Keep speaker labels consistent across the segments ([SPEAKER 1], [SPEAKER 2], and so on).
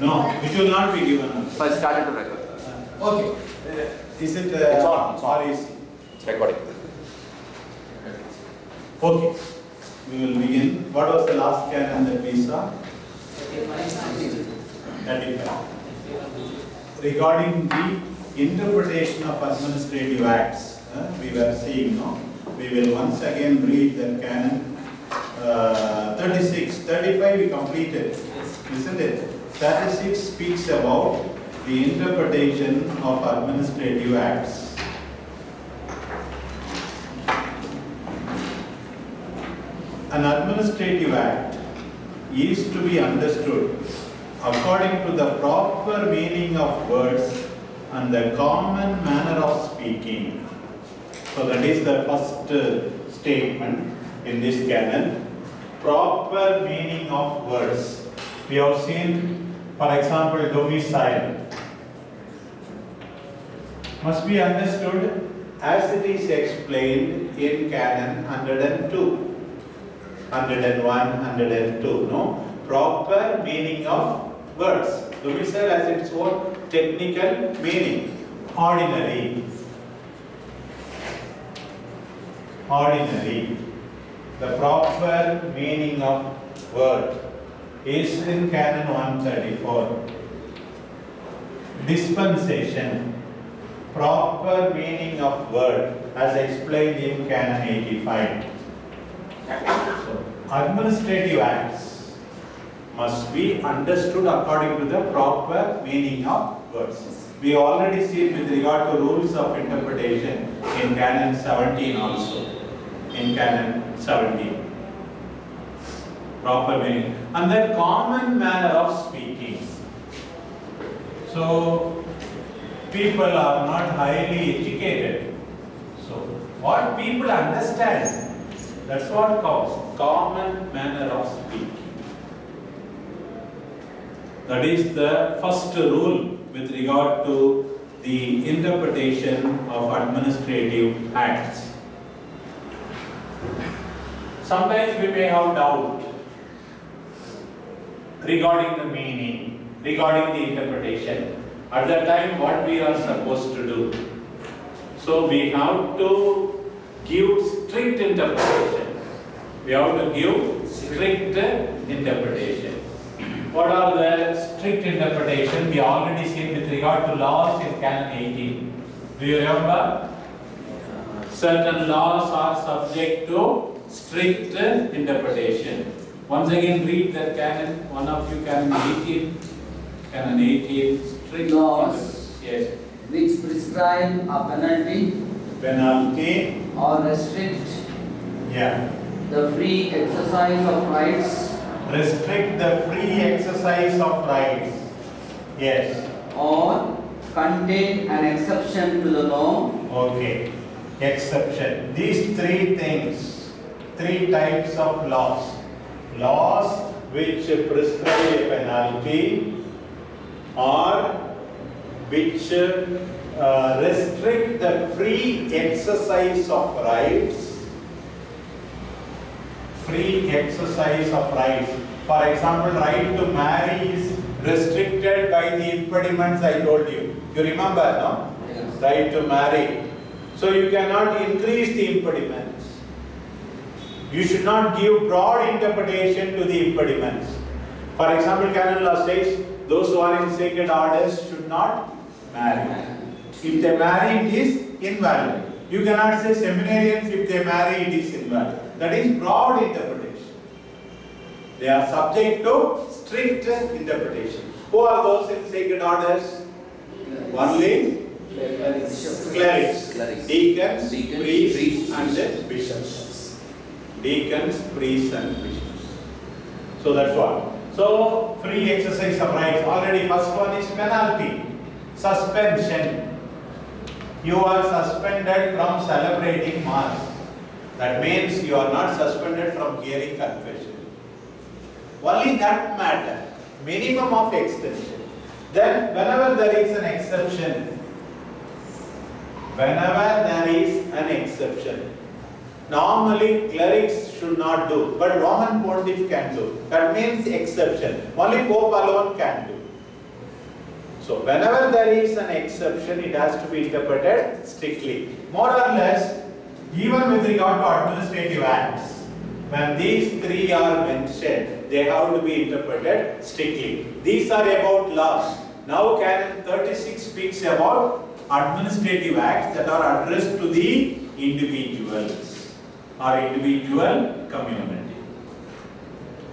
[SPEAKER 1] No, it will not be given.
[SPEAKER 2] So I started to record.
[SPEAKER 1] Okay. Uh, Is it? uh,
[SPEAKER 3] It's on, it's on.
[SPEAKER 1] Or is?
[SPEAKER 3] It's recording.
[SPEAKER 1] Okay. We will begin. What was the last canon that we saw? Thirty-five. Regarding the interpretation of administrative acts, uh, we were seeing, no? We will once again read the canon uh, 36, 35 we completed, isn't it? 36 speaks about the interpretation of administrative acts. An administrative act is to be understood according to the proper meaning of words and the common manner of speaking. So that is the first uh, statement in this canon. Proper meaning of words. We have seen, for example, domicile. Must be understood as it is explained in canon 102. 101, 102, no? Proper meaning of words. Domicile has its own technical meaning. Ordinary. Ordinary. The proper meaning of word is in canon 134. Dispensation. Proper meaning of word as explained in canon 85. So, administrative acts must be understood according to the proper meaning of words. We already seen with regard to rules of interpretation in canon 17 also. In canon 17. Proper meaning. And then common manner of speaking. So, people are not highly educated. So, what people understand that's what counts. Common manner of speaking. That is the first rule with regard to the interpretation of administrative acts. Sometimes we may have doubt regarding the meaning, regarding the interpretation. At that time, what we are supposed to do? So we have to give strict interpretation. We have to give strict interpretation. What are the strict interpretation? We already seen with regard to laws in canon 18. Do you remember? Certain laws are subject to strict interpretation. Once again read that canon, one of you canon 18. Canon 18, strict.
[SPEAKER 4] Laws.
[SPEAKER 1] Yes.
[SPEAKER 4] which prescribe a penalty
[SPEAKER 1] Penalty,
[SPEAKER 4] or restrict
[SPEAKER 1] yeah.
[SPEAKER 4] the free exercise of rights
[SPEAKER 1] restrict the free exercise of rights. Yes,
[SPEAKER 4] or contain an exception to the law
[SPEAKER 1] okay. Exception. These three things, three types of laws. Laws which prescribe a penalty or which uh, restrict the free exercise of rights free exercise of rights. For example, right to marry is restricted by the impediments I told you. You remember, no?
[SPEAKER 4] Yes.
[SPEAKER 1] Right to marry. So you cannot increase the impediments. You should not give broad interpretation to the impediments. For example, canon law says those who are in sacred orders should not marry. If they marry, it is invalid. You cannot say seminarians, if they marry, it is invalid. That is broad interpretation. They are subject to strict interpretation. Who are those in sacred orders? Only clerics, deacons, priests, and bishops. Deacons, priests, and bishops. So that's what. So free exercise of rights. Already first one is penalty, suspension. You are suspended from celebrating mass. That means you are not suspended from hearing confession. Only that matter. Minimum of extension. Then whenever there is an exception, whenever there is an exception, normally clerics should not do, but Roman pontiff can do. That means exception. Only Pope alone can do. So whenever there is an exception, it has to be interpreted strictly. More or less, even with regard to administrative acts, when these three are mentioned, they have to be interpreted strictly. These are about laws. Now canon 36 speaks about administrative acts that are addressed to the individuals or individual community.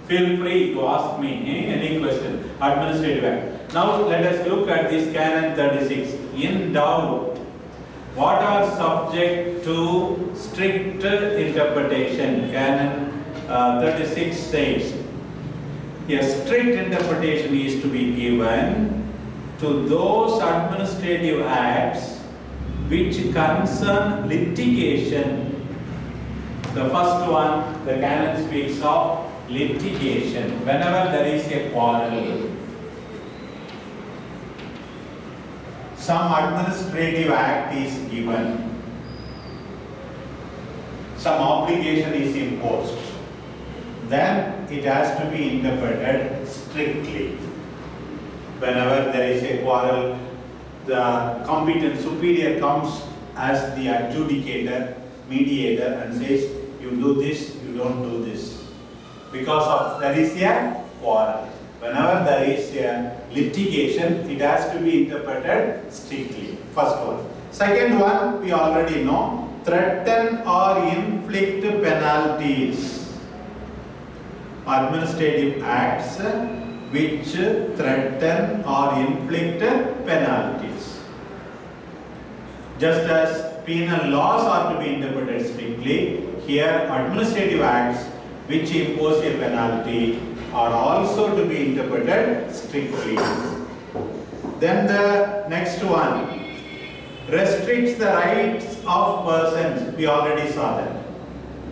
[SPEAKER 1] Feel free to ask me any question, administrative act. Now let us look at this canon 36. In doubt, what are subject to strict interpretation? Canon uh, 36 says, a strict interpretation is to be given to those administrative acts which concern litigation. The first one, the canon speaks of litigation. Whenever there is a quarrel, some administrative act is given, some obligation is imposed, then it has to be interpreted strictly. Whenever there is a quarrel, the competent superior comes as the adjudicator, mediator and says, you do this, you don't do this. Because of, there is a quarrel. Whenever there is a litigation, it has to be interpreted strictly. First one. Second one, we already know, threaten or inflict penalties. Administrative acts which threaten or inflict penalties. Just as penal laws are to be interpreted strictly, here administrative acts which impose a penalty are also to be interpreted strictly. Then the next one restricts the rights of persons. We already saw that.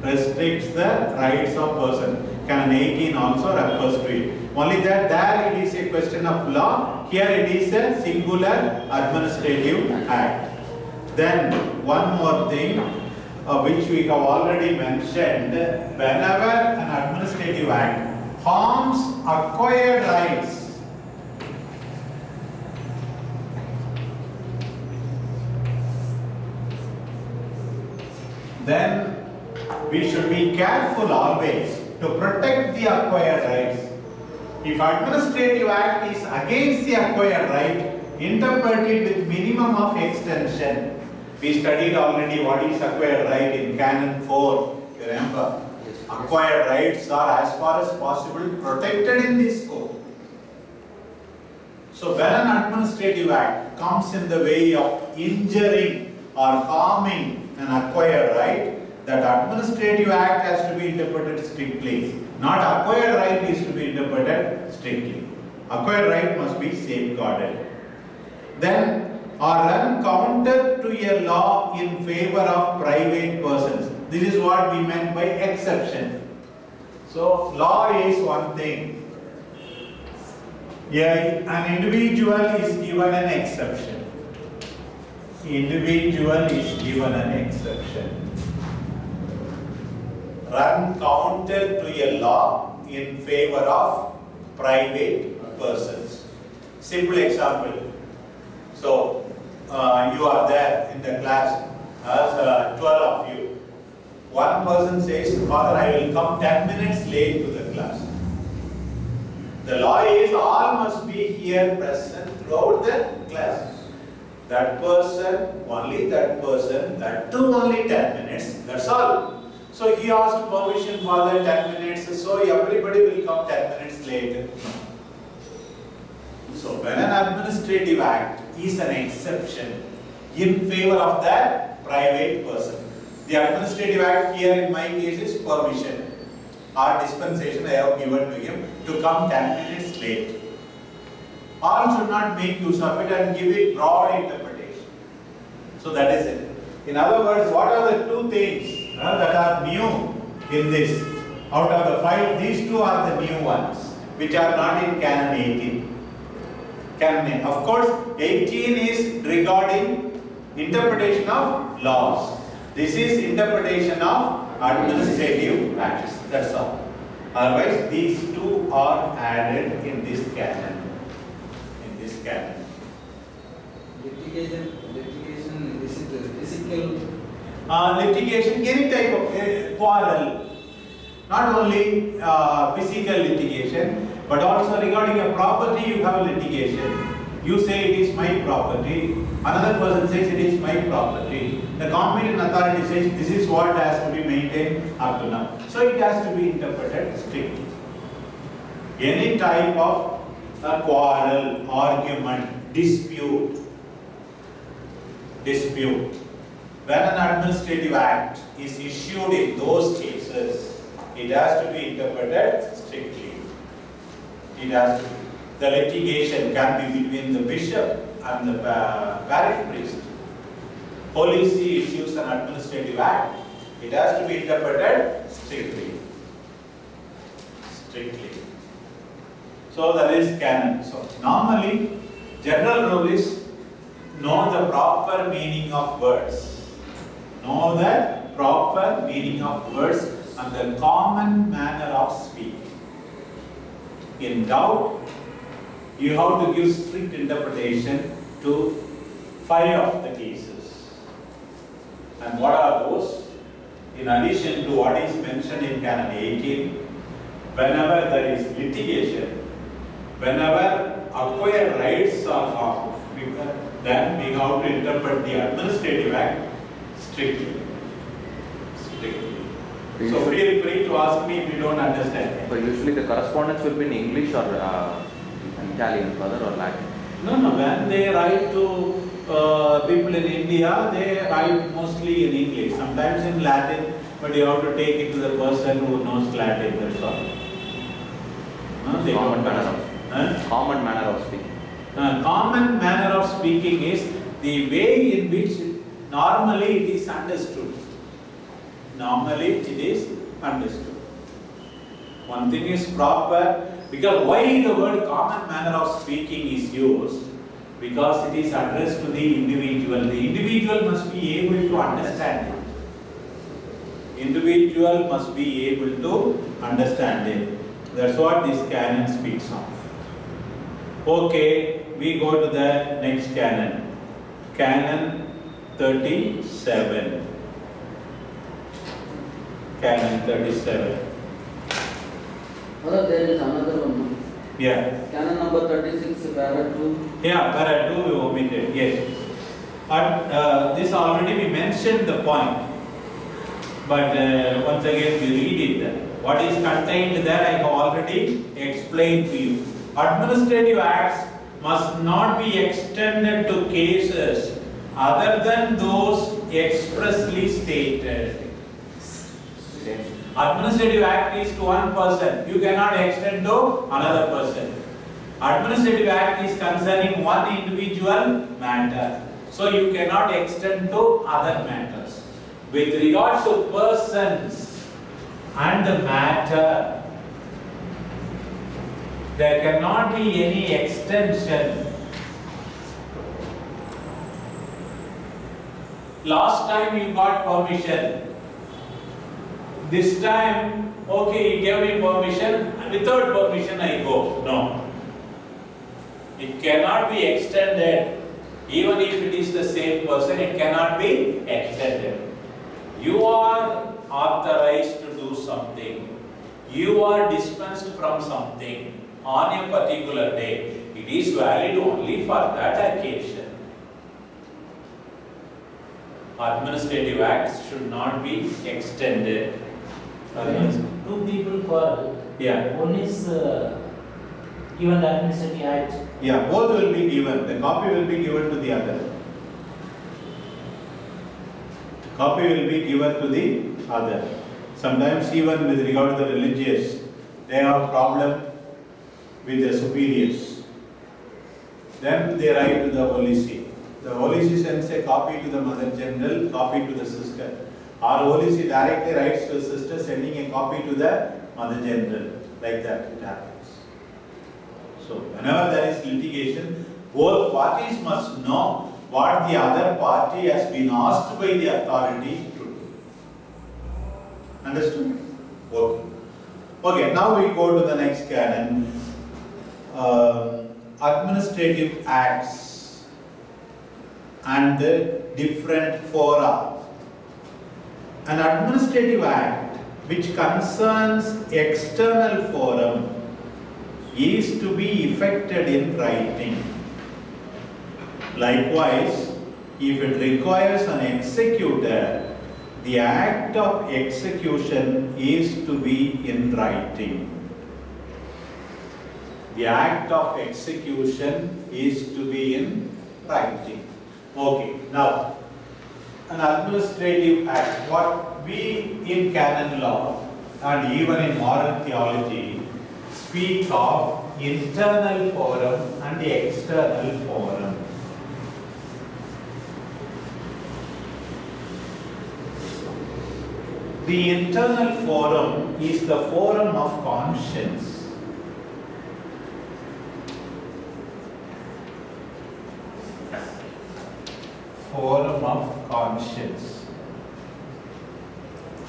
[SPEAKER 1] Restricts the rights of person. Canon 18 also refers to it. Only that there it is a question of law. Here it is a singular administrative act. Then one more thing uh, which we have already mentioned. Whenever an administrative act harms acquired rights, then we should be careful always to protect the acquired rights. If administrative act is against the acquired right, interpret it with minimum of extension. We studied already what is acquired right in canon 4, you remember? Acquired rights are as far as possible protected in this code. So when an administrative act comes in the way of injuring or harming an acquired right, that administrative act has to be interpreted strictly. Not acquired right is to be interpreted strictly. Acquired right must be safeguarded. Then, or run counter to a law in favor of private persons. This is what we meant by exception. So, law is one thing. Yeah, an individual is given an exception. Individual is given an exception run counter to a law in favor of private persons. Simple example. So, you are there in the class, as uh, 12 of you. One person says, Father, I will come 10 minutes late to the class. The law is all must be here present throughout the class. That person, only that person, that too only 10 minutes, that's all. So he asked permission for the 10 minutes, so everybody will come 10 minutes late. So when an administrative act is an exception in favor of that private person. The administrative act here in my case is permission or dispensation I have given to him to come 10 minutes late. All should not make use of it and give it broad interpretation. So that is it. In other words, what are the two things uh, that are new in this? Out of the five, these two are the new ones, which are not in Canon 18. Canon 8. Of course, 18 is regarding interpretation of laws. This is interpretation of administrative acts, that's all. Otherwise, these two are added in this canon, in this canon.
[SPEAKER 4] Litigation, litigation, is it physical?
[SPEAKER 1] Uh, litigation, any type of uh, quarrel, not only uh, physical litigation, but also regarding a property, you have a litigation. You say it is my property, another person says it is my property. The competent authority says this is what has to be maintained up to now. So it has to be interpreted strictly. Any type of a quarrel, argument, dispute, dispute. When an administrative act is issued in those cases, it has to be interpreted strictly. It has the litigation can be between the bishop and the uh, parish priest. Policy issues an administrative act, it has to be interpreted strictly. Strictly. So that is canon. So normally, general rule is know the proper meaning of words. Know the proper meaning of words and the common manner of speaking. In doubt, you have to give strict interpretation to five of the cases. And what are those? In addition to what is mentioned in canon 18, whenever there is litigation, whenever acquired rights are harmed, then we have to interpret the administrative act strictly. Strictly. So feel free to ask me if you don't understand.
[SPEAKER 3] So usually the correspondence will be in English or uh, Italian, brother, or Latin.
[SPEAKER 1] No, no, when they write to uh, people in India, they write mostly in English, sometimes in Latin, but you have to take it to the person who knows Latin, that's all. No, they
[SPEAKER 3] Common manner of,
[SPEAKER 1] Huh?
[SPEAKER 3] common manner of speaking.
[SPEAKER 1] Uh, common manner of speaking is the way in which normally it is understood. Normally it is understood. One thing is proper, because why the word common manner of speaking is used? Because it is addressed to the individual. The individual must be able to understand it. Individual must be able to understand it. That's what this canon speaks of. Okay, we go to the next canon. Canon 37. Canon 37.
[SPEAKER 5] Brother, there is another one.
[SPEAKER 1] Yeah,
[SPEAKER 5] Canon number thirty-six, para two.
[SPEAKER 1] yeah, para 2 we omitted, yes. But uh, this already we mentioned the point. But uh, once again we read it. What is contained there I have already explained to you. Administrative acts must not be extended to cases other than those expressly stated. Administrative act is to one person, you cannot extend to another person. Administrative act is concerning one individual matter, so you cannot extend to other matters. With regard to persons and the matter, there cannot be any extension. Last time you got permission, this time, okay, he gave me permission, without permission I go. No. It cannot be extended. Even if it is the same person, it cannot be extended. You are authorized to do something. You are dispensed from something on a particular day. It is valid only for that occasion. Administrative acts should not be extended.
[SPEAKER 6] Two people quarrel.
[SPEAKER 1] Yeah.
[SPEAKER 6] One is uh, given the administrative act.
[SPEAKER 1] Yeah, both will be given, the copy will be given to the other. Copy will be given to the other. Sometimes even with regard to the religious, they have problem with the superiors. Then they write to the Holy See. The Holy See sends a copy to the Mother General, copy to the sister. Or See directly writes to sister, sending a copy to the Mother General. Like that it happens. So whenever there is litigation, both parties must know what the other party has been asked by the authority to do. Understood? Okay. Okay, now we go to the next canon. Um, administrative acts and the different fora. An administrative act which concerns external forum is to be effected in writing. Likewise, if it requires an executor, the act of execution is to be in writing. The act of execution is to be in writing. Okay, now, an administrative act, what we in canon law and even in moral theology speak of internal forum and the external forum. The internal forum is the forum of conscience. Forum of conscience.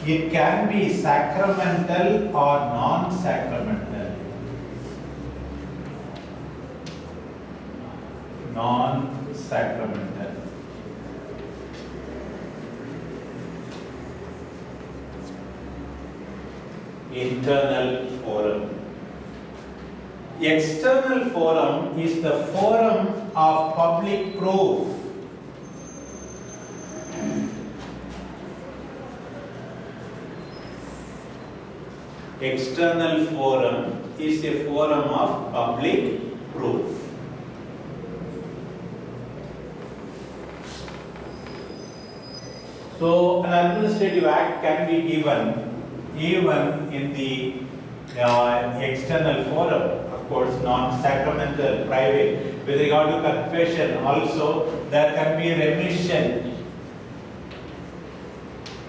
[SPEAKER 1] It can be sacramental or non-sacramental. Non-sacramental. internal forum. External forum is the forum of public proof. External forum is a forum of public proof. So an administrative act can be given even in the uh, external forum, of course, non-sacramental, private. With regard to confession, also there can be remission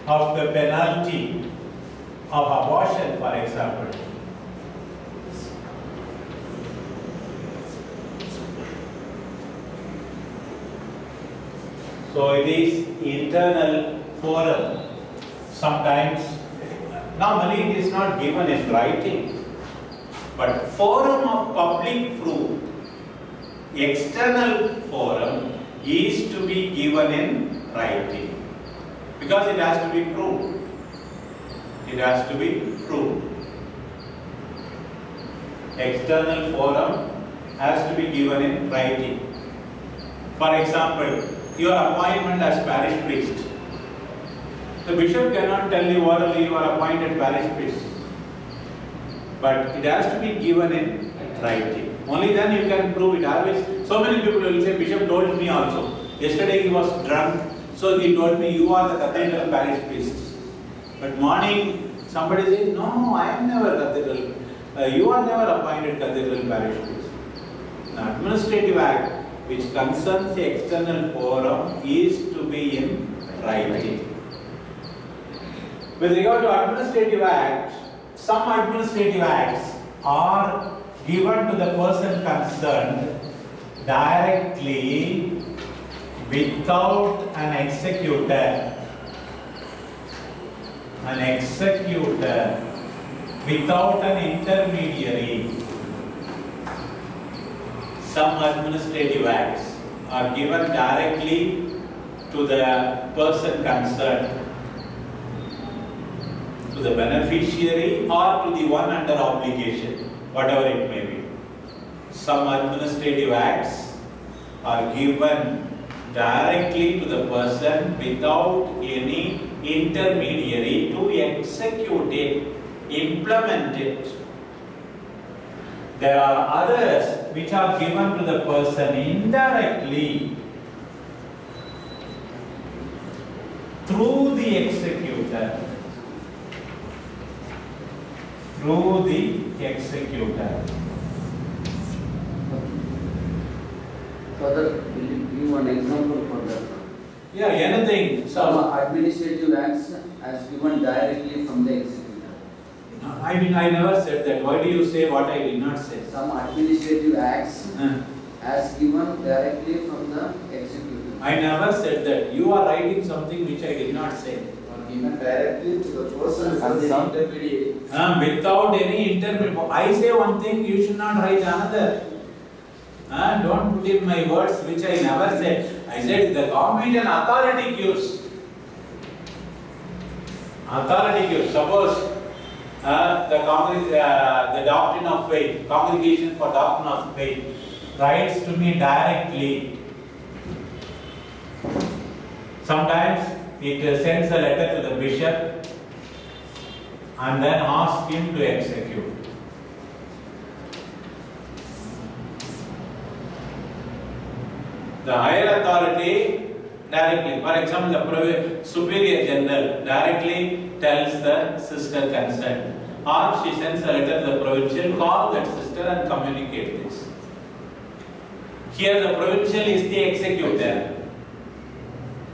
[SPEAKER 1] of the penalty of abortion, for example. So it is internal forum. Sometimes Normally, it is not given in writing, but forum of public proof, external forum is to be given in writing because it has to be proved. It has to be proved. External forum has to be given in writing. For example, your appointment as parish priest. The bishop cannot tell you orally you are appointed parish priest. But it has to be given in writing. Only then you can prove it. Always, so many people will say, Bishop told me also. Yesterday he was drunk, so he told me you are the cathedral parish priest. But morning somebody says, No, I am never cathedral. Uh, you are never appointed cathedral parish priest. An administrative act which concerns the external forum is to be in writing. With regard to administrative acts, some administrative acts are given to the person concerned directly without an executor. An executor without an intermediary. Some administrative acts are given directly to the person concerned to the beneficiary or to the one under obligation, whatever it may be. Some administrative acts are given directly to the person without any intermediary to execute it, implement it. There are others which are given to the person indirectly through the executor through the executor.
[SPEAKER 5] You give one example?
[SPEAKER 1] Yeah, anything.
[SPEAKER 5] Some
[SPEAKER 1] So,
[SPEAKER 5] administrative acts as given directly from the executor.
[SPEAKER 1] I mean, I never said that. Why do you say what I did not say?
[SPEAKER 5] Some administrative acts
[SPEAKER 1] Uh,
[SPEAKER 5] as given directly from the executive.
[SPEAKER 1] I never said that. You are writing something which I did not say.
[SPEAKER 4] given directly to the person as an
[SPEAKER 3] Concern.
[SPEAKER 4] intermediary.
[SPEAKER 7] Uh, without any intermediate, I say one thing, you should not write another. Uh, don't put in my words which I never said. I said the and authority gives. Authority gives. Suppose uh, the uh, the doctrine of faith, congregation for doctrine of faith, writes to me directly. Sometimes it sends a letter to the bishop and then asks him to execute. The higher authority directly, for example, the superior general directly tells the sister concerned. Or she sends a letter to the provincial, call that sister and communicate this. Here the provincial is the executor.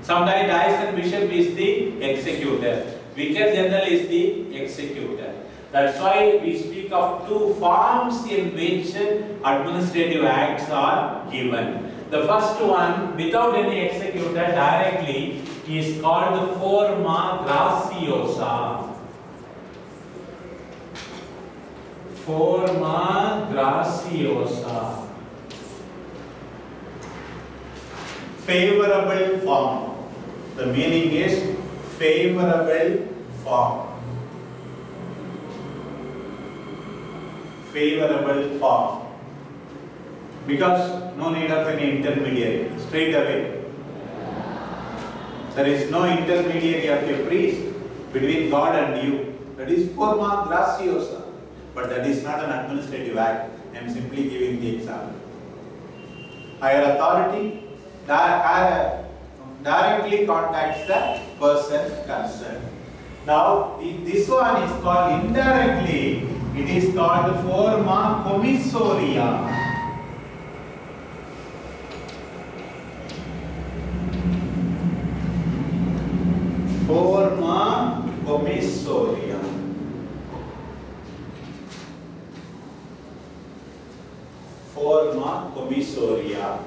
[SPEAKER 7] Sometimes diocesan bishop is the executor. Vicar general is the executor. That's why we speak of two forms in which administrative acts are given. The first one, without any executor directly, is called the forma gratiosa. Forma gratiosa.
[SPEAKER 1] Favorable form. The meaning is favorable form. Favorable form. Because no need of any intermediary, straight away. There is no intermediary of a priest between God and you. That is forma gratiosa. But that is not an administrative act. I am simply giving the example. Higher authority uh, directly contacts the person concerned. Now, this one is called indirectly, it is called forma commissoria. Forma commissoria. Forma commissoria.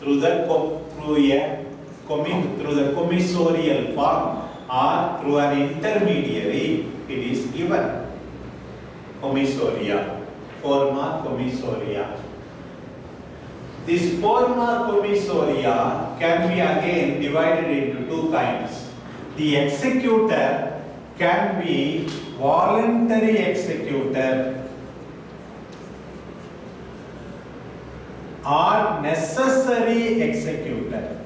[SPEAKER 1] through the through a commi- through the commissorial form or through an intermediary it is given commissoria forma commissoria this forma commissoria can be again divided into two kinds the executor can be voluntary executor or necessary executor.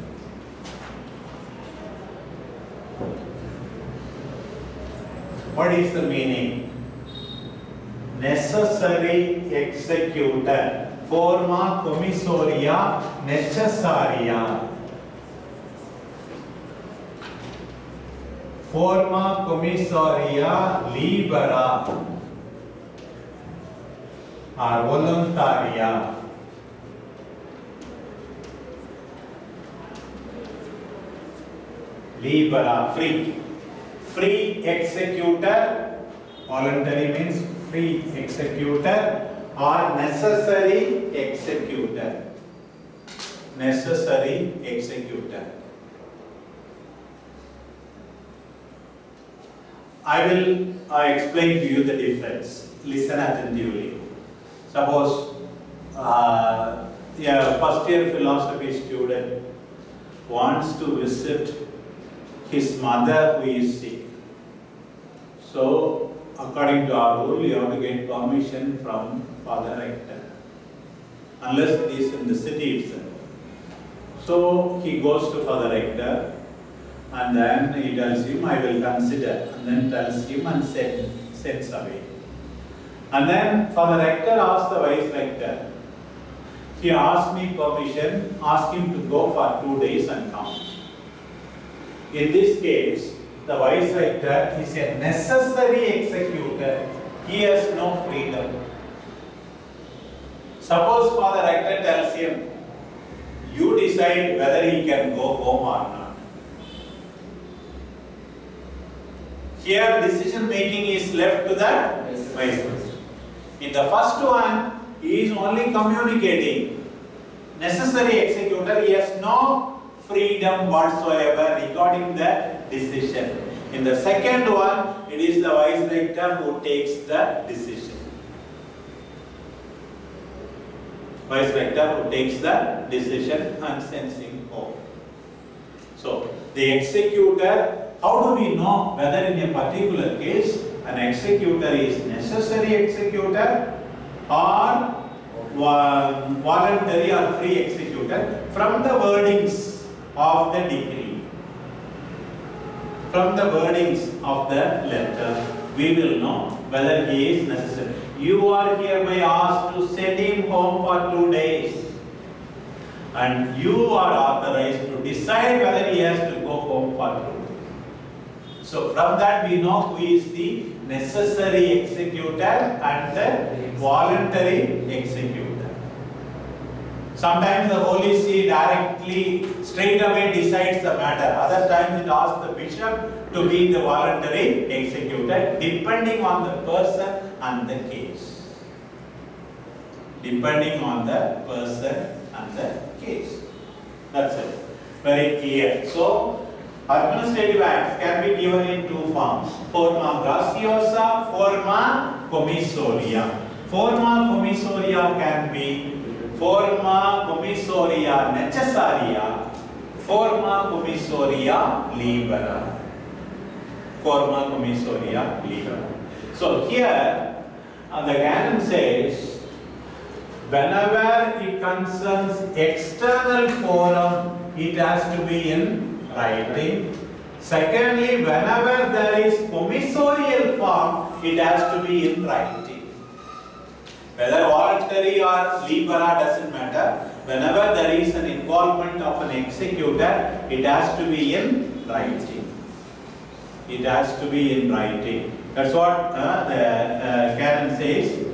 [SPEAKER 1] What is the meaning? Necessary executor. Forma commissoria necessaria. Forma commissoria libera. Or voluntaria. libera, free. Free executor, voluntary means free executor or necessary executor. Necessary executor. I will uh, explain to you the difference. Listen attentively. Suppose uh, a first year philosophy student wants to visit his mother who is sick. So, according to our rule, you have to get permission from Father Rector, unless it is in the city itself. So, he goes to Father Rector and then he tells him, I will consider, and then tells him and send, sends away. And then Father Rector asks the Vice Rector, he asked me permission, asked him to go for two days and come. In this case, the vice rector is a necessary executor. He has no freedom. Suppose Father Rector tells him, you decide whether he can go home or not. Here, decision making is left to the vice president. In the first one, he is only communicating. Necessary executor, he has no freedom whatsoever regarding the decision. In the second one, it is the vice rector who takes the decision. Vice rector who takes the decision and sends him home. So, the executor, how do we know whether in a particular case an executor is necessary executor or voluntary or free executor? From the wordings of the decree. From the wordings of the letter, we will know whether he is necessary. You are hereby asked to send him home for two days. And you are authorized to decide whether he has to go home for two. So from that we know who is the necessary executor and the voluntary executor. Sometimes the Holy See directly, straight away decides the matter. Other times it asks the bishop to be the voluntary executor, depending on the person and the case. Depending on the person and the case. That's it. Very clear. So, administrative acts can be given in two forms. Forma gratiosa, forma commissoria. Forma commissoria can be forma commissoria necessaria, forma commissoria libera. Forma commissoria libera. So here, uh, the canon says, whenever it concerns external forum, it has to be in Secondly, whenever there is commissorial form, it has to be in writing. Whether voluntary or libera doesn't matter. Whenever there is an involvement of an executor, it has to be in writing. It has to be in writing. That's what uh, the uh, canon says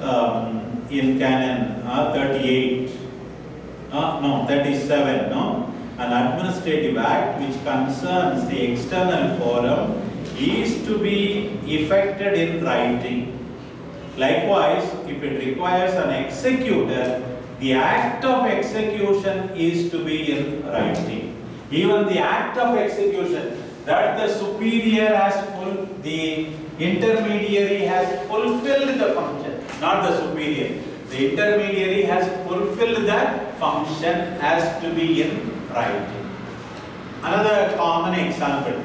[SPEAKER 1] um, in canon uh, 38. Uh, no, 37, no? An administrative act which concerns the external forum is to be effected in writing. Likewise, if it requires an executor, the act of execution is to be in writing. Even the act of execution, that the superior has full, the intermediary has fulfilled the function, not the superior. The intermediary has fulfilled the function has to be in writing. Another common example,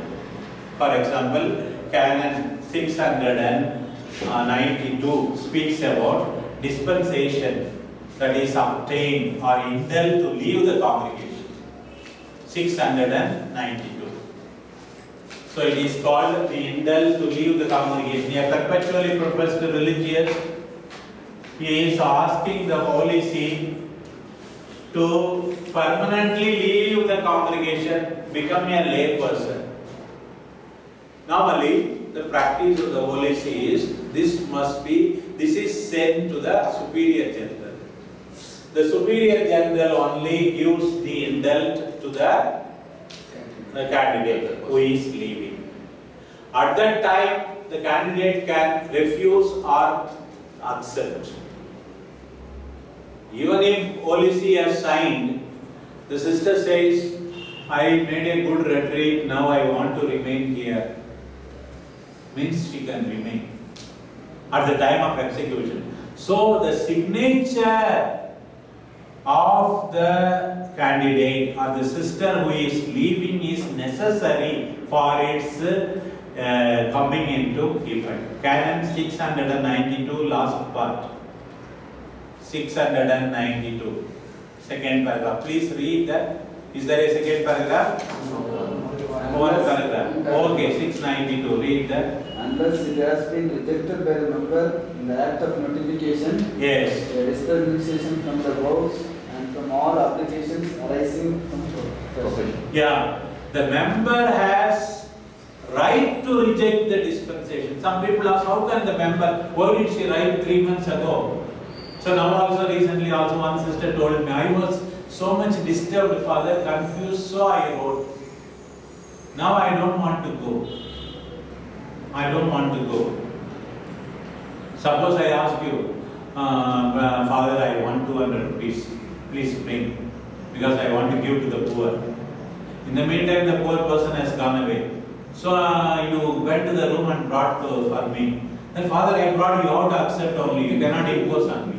[SPEAKER 1] for example, canon 692 uh, speaks about dispensation that is obtained or indulged to leave the congregation. 692. So it is called the indult to leave the congregation. A perpetually professed religious, he is asking the Holy See to permanently leave the congregation, become a lay person. Normally, the practice of the Holy See is this must be, this is sent to the superior general. The superior general only gives the indult to the the candidate who is leaving. At that time, the candidate can refuse or accept. Even if Holy See has signed, the sister says, I made a good retreat, now I want to remain here. Means she can remain at the time of execution. So the signature of the candidate or the sister who is leaving is necessary for its uh, coming into effect. Canon 692, last part. 692, second paragraph. Please read that. Is there a second paragraph? One paragraph. Okay, 692, read that.
[SPEAKER 4] Unless it has been rejected by the member in the act of notification,
[SPEAKER 1] Yes.
[SPEAKER 4] the dispensation from the vows and from all obligations arising from profession.
[SPEAKER 1] Yeah, the member has right to reject the dispensation. Some people ask, how can the member, why did she write three months ago? So now also recently also one sister told me, I was so much disturbed, father, confused, so I wrote. Now I don't want to go. I don't want to go. Suppose I ask you, uh, father, I want 200 rupees, please bring, because I want to give to the poor.
[SPEAKER 7] In the meantime, the poor person has gone away. So uh, you went to the room and brought to, for me. Then father, I brought you out to accept only. You cannot impose on me.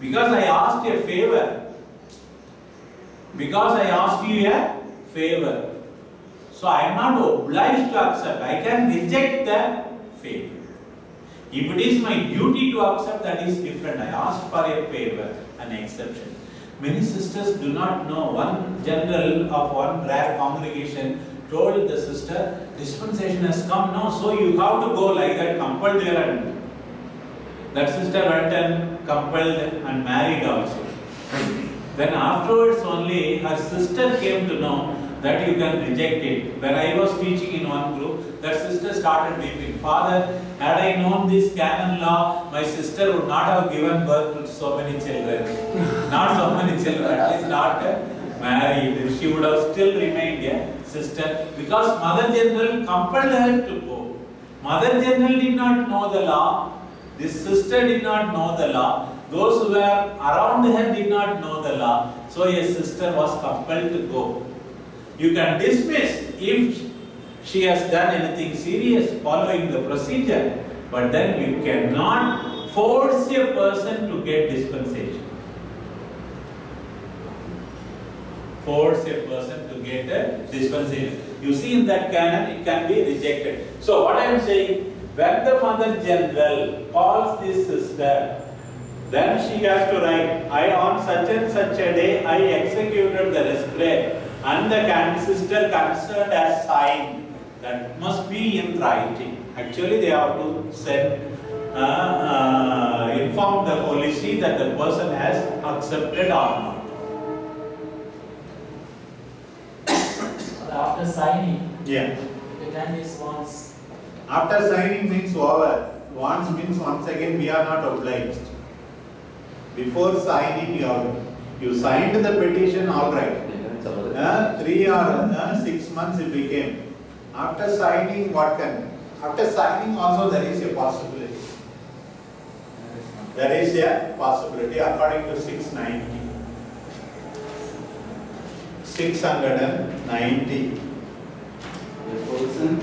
[SPEAKER 7] Because I asked a favor. Because I asked you a favor. So I am not obliged to accept. I can reject the favor. If it is my duty to accept, that is different. I asked for a favor, an exception. Many sisters do not know. One general of one rare congregation told the sister, dispensation has come now, so you have to go like that, compelled there and that sister went and compelled and married also. Then afterwards only her sister came to know that you can reject it. When I was teaching in one group, that sister started weeping. Father, had I known this canon law, my sister would not have given birth to so many children. not so many children, at least not married. She would have still remained a sister because Mother General compelled her to go. Mother General did not know the law. This sister did not know the law. Those who were around her did not know the law. So a sister was compelled to go. You can dismiss if she has done anything serious following the procedure, but then you cannot force a person to get dispensation. Force a person to get a dispensation. You see in that canon, it can be rejected. So what I am saying, when the mother general calls this sister, then she has to write, I on such and such a day, I executed the display and the can- sister concerned as signed. That must be in writing. Actually, they have to send, uh, uh, inform the holy see that the person has accepted or not.
[SPEAKER 6] After signing,
[SPEAKER 1] Yeah.
[SPEAKER 6] the time is once.
[SPEAKER 1] After signing means over. Once means once again we are not obliged. Before signing, you you signed the petition, all right. Uh, three or uh, six months it became. After signing, what can? After signing also there is a possibility. There is a possibility according to six ninety. Six hundred and ninety.
[SPEAKER 4] A person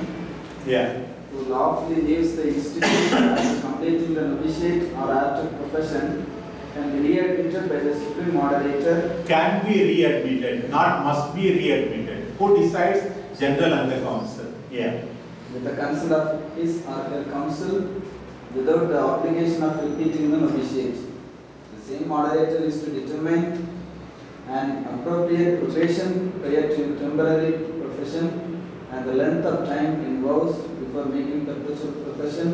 [SPEAKER 1] Yeah.
[SPEAKER 4] Lawfully leaves the institution after completing the novitiate or after profession can be readmitted by the supreme moderator
[SPEAKER 1] Can be readmitted, not must be readmitted. Who decides? General and the council. Yeah.
[SPEAKER 4] with the consent of his or her council without the obligation of repeating the novitiate. The same moderator is to determine an appropriate probation prior to temporary profession and the length of time in vows before making perpetual profession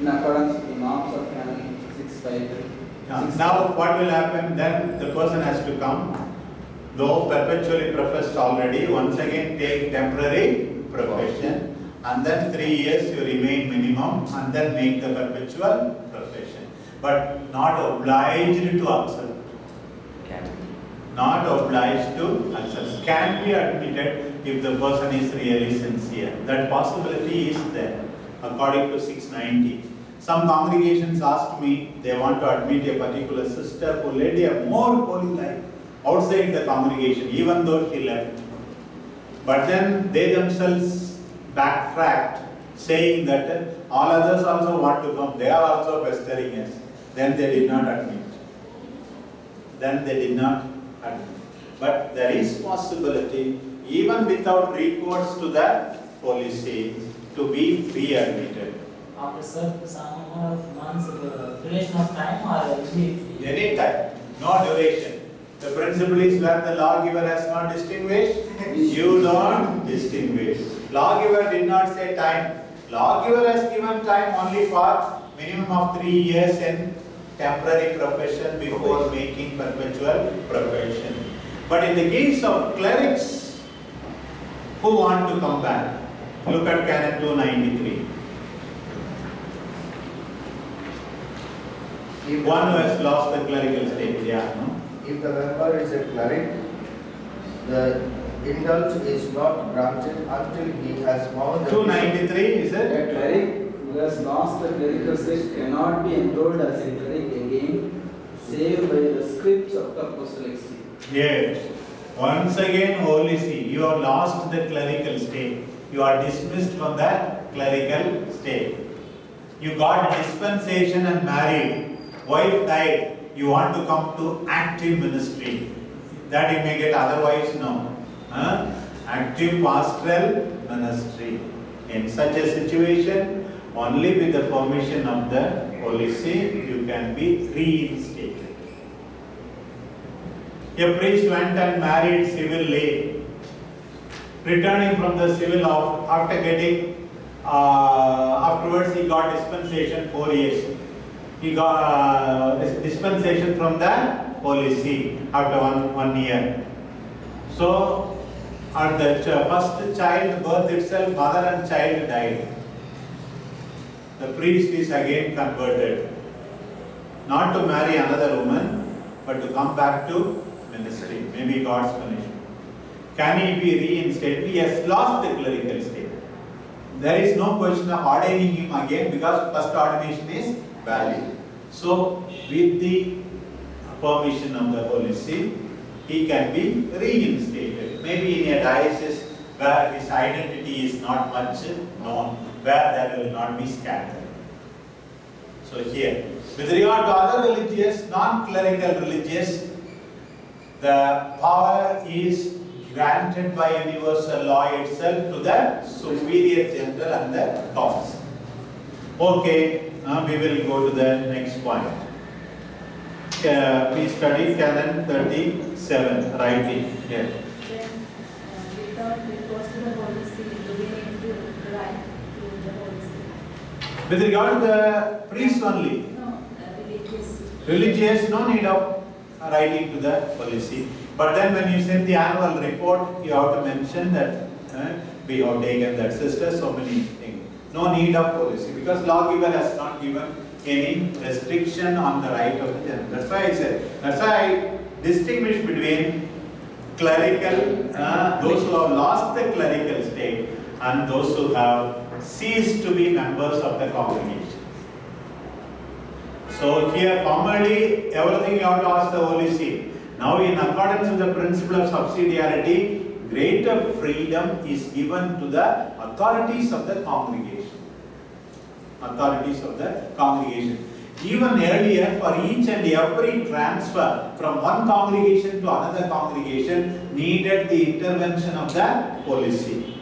[SPEAKER 4] in accordance with the norms of canon six five.
[SPEAKER 1] Now, now what will happen, then the person has to come, though perpetually professed already, once again take temporary profession, and then three years you remain minimum, and then make the perpetual profession. But not obliged to accept, not obliged to accept, can be admitted if the person is really sincere. That possibility is there, according to six ninety. Some congregations asked me, they want to admit a particular sister who led a more holy life outside the congregation, even though she left. But then they themselves backtracked, saying that all others also want to come, they are also pestering us. Then they did not admit. Then they did not admit. But there is possibility, even without recourse to the Holy See, to be readmitted.
[SPEAKER 6] After some, some amount of months, uh, duration of time or actually.
[SPEAKER 1] Any time, no duration. The principle is where the lawgiver has not distinguished, you don't distinguish. Lawgiver did not say time. Lawgiver has given time only for minimum of three years in temporary profession before making perpetual profession. But in the case of clerics who want to come back, look at canon two ninety-three.
[SPEAKER 8] If
[SPEAKER 1] One who has lost the clerical state, yeah, no?
[SPEAKER 8] If the member is a cleric, the indult is not granted until he has found. the
[SPEAKER 1] Two ninety-three, is it?
[SPEAKER 4] A
[SPEAKER 1] it?
[SPEAKER 4] cleric who has lost the clerical state cannot be enrolled as a cleric again, save by rescript of the apostolic see.
[SPEAKER 1] Yes. Once again, Holy See, you have lost the clerical state. You are dismissed from the clerical state. You got dispensation and married. Wife died. You want to come to active ministry. That you may get otherwise no. Huh? Active pastoral ministry. In such a situation, only with the permission of the Holy See, you can be reinstated. A priest went and married civilly. Returning from the civil off, after getting, uh, afterwards he got dispensation four years. He got uh, dispensation from the Holy See after one, one year. So, at the first child birth itself, mother and child died. The priest is again converted. Not to marry another woman, but to come back to ministry, maybe God's punishment. Can he be reinstated? He has lost the clerical state. There is no question of ordaining him again because first ordination is valid. So, with the permission of the Holy See, he can be reinstated. Maybe in a diocese where his identity is not much known, where there will not be scandal. So here, with regard to other religious, non-clerical religious, the power is granted by universal law itself to the superior general and the council. Okay, now we will go to the next point. Uh, please study canon thirty-seven, writing here.
[SPEAKER 9] Then, uh, without recourse to the Holy we need to write to the Holy
[SPEAKER 1] With regard to the priests only,
[SPEAKER 9] No, uh, religious.
[SPEAKER 1] religious, no need of writing to the Holy See. But then when you send the annual report, you have to mention that uh, we have taken that sister, so many things. No need of Holy See, because lawgiver has not given any restriction on the right of the general. That's why I said, that's why I distinguish between clerical, uh, those who have lost the clerical state and those who have ceased to be members of the congregation. So here formally, everything you have to ask the Holy See. Now in accordance with the principle of subsidiarity, greater freedom is given to the authorities of the congregation. Authorities of the congregation. Even earlier, for each and every transfer from one congregation to another congregation needed the intervention of the See.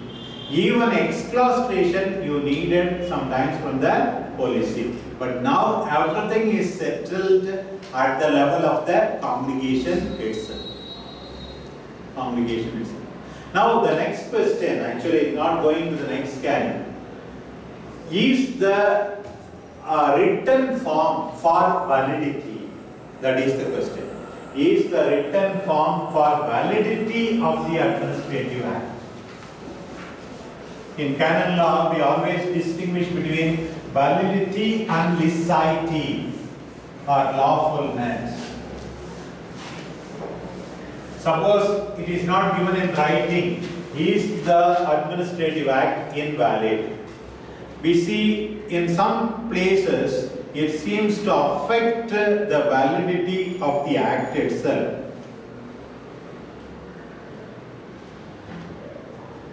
[SPEAKER 1] Even exclaustration you needed sometimes from the See. But now everything is settled at the level of the congregation itself. Congregation itself. Now the next question, actually not going to the next canon, is the uh, written form for validity? That is the question. Is the written form for validity of the administrative act? In canon law, we always distinguish between validity and licity or lawfulness. Suppose it is not given in writing, is the administrative act invalid? We see in some places it seems to affect the validity of the act itself.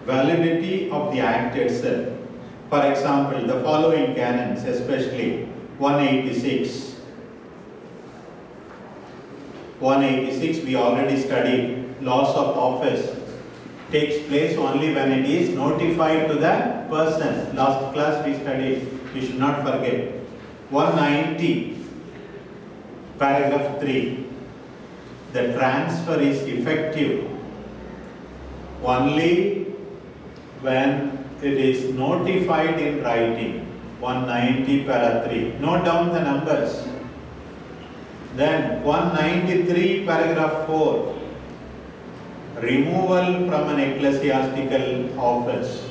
[SPEAKER 1] validity of the act itself. For example, the following canons, especially 186. 186 we already studied, loss of office takes place only when it is notified to the person. Last class we studied, you should not forget. 190, paragraph 3. The transfer is effective only when it is notified in writing, 190 para 3. Note down the numbers. Then 193 paragraph 4. Removal from an ecclesiastical office.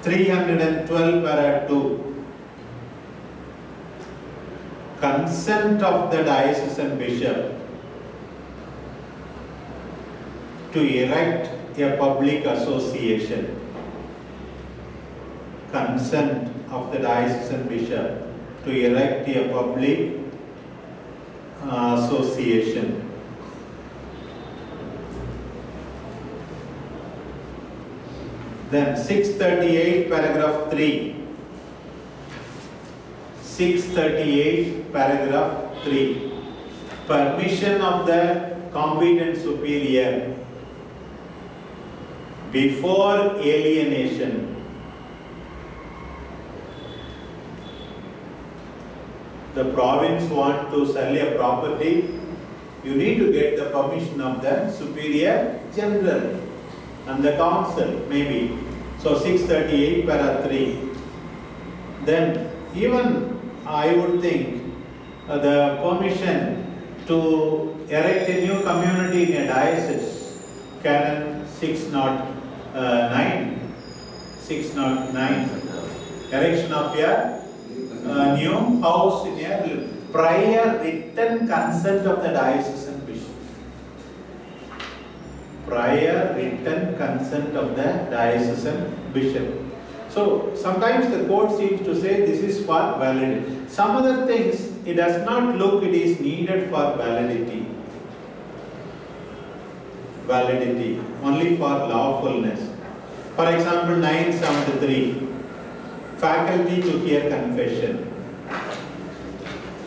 [SPEAKER 1] Three hundred and twelve para two consent of the diocesan bishop to erect a public association. consent of the diocesan bishop to erect a public uh, association. Then six thirty-eight, paragraph three. Six thirty-eight, paragraph three. Permission of the competent superior before alienation. The province want to sell a property, you need to get the permission of the superior general and the council maybe. So six thirty-eight para three. Then even I would think uh, the permission to erect a new community in a diocese, canon six not uh, nine, six not nine, erection of a uh, new house in a prior written consent of the diocesan bishop. Prior written consent of the diocesan bishop. So sometimes the court seems to say this is for validity. Some other things, it does not look it is needed for validity. Validity, only for lawfulness. For example, nine seventy-three, faculty to hear confession.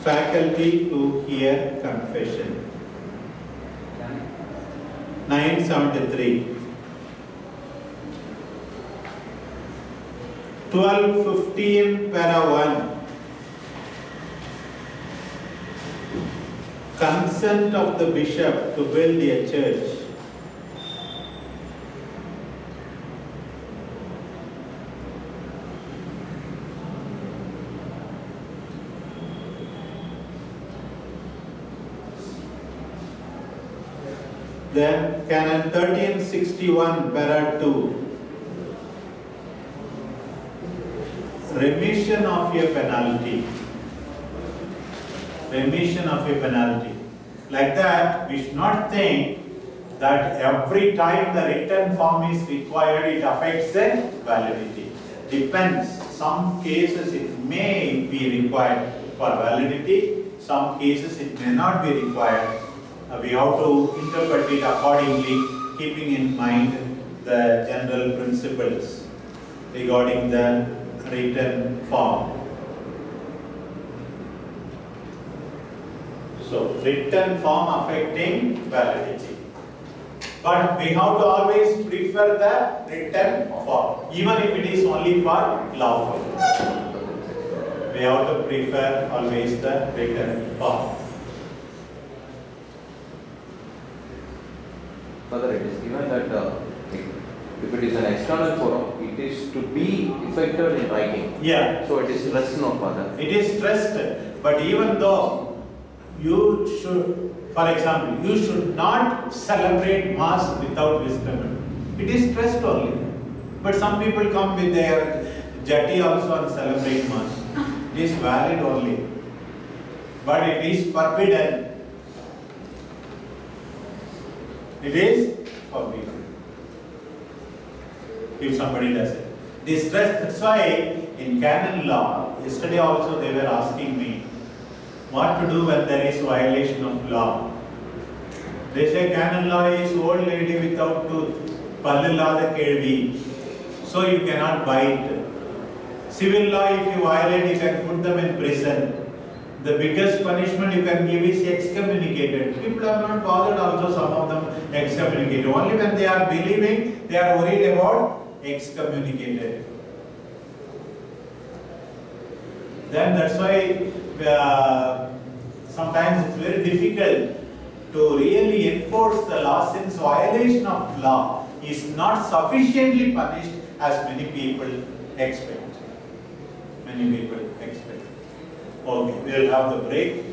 [SPEAKER 1] Faculty to hear confession. Nine seventy-three. Twelve fifteen para one. Consent of the bishop to build a church. Then canon thirteen sixty-one, para two. Remission of a penalty. Remission of a penalty. Like that, we should not think that every time the written form is required, it affects the validity. Depends, some cases it may be required for validity, some cases it may not be required. Uh, we have to interpret it accordingly, keeping in mind the general principles regarding the written form. So, written form affecting validity. But we have to always prefer the written form, even if it is only for lawful. We have to prefer always the written form.
[SPEAKER 3] Further, it is given that uh, if it is an external forum, is to be effected in writing.
[SPEAKER 1] Yeah,
[SPEAKER 3] So it is stressed no further.
[SPEAKER 1] it is stressed, but even though you should, for example, you should not celebrate mass without wisdom. It is stressed only. But some people come with their jati also and celebrate mass. It is valid only. But it is forbidden. It is forbidden. If somebody does it. The stress, that's why in canon law, yesterday also they were asking me, what to do when there is violation of law. They say canon law is old lady without tooth, pallillada kelvi, so you cannot bite. Civil law, if you violate, you can put them in prison. The biggest punishment you can give is excommunicated. People are not bothered also, some of them excommunicated. Only when they are believing, they are worried about excommunicated. Then that's why uh, sometimes it's very difficult to really enforce the law since violation of law is not sufficiently punished as many people expect. Many people expect. Okay, we will have the break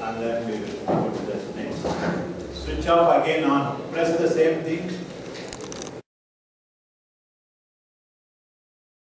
[SPEAKER 1] and then we will go to the next. Switch off again on, press the same thing.